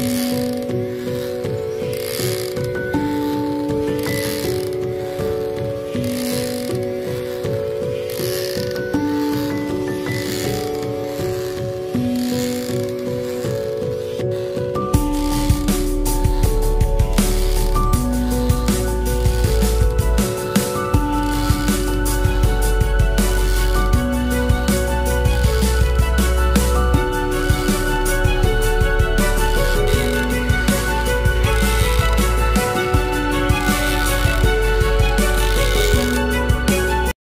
Música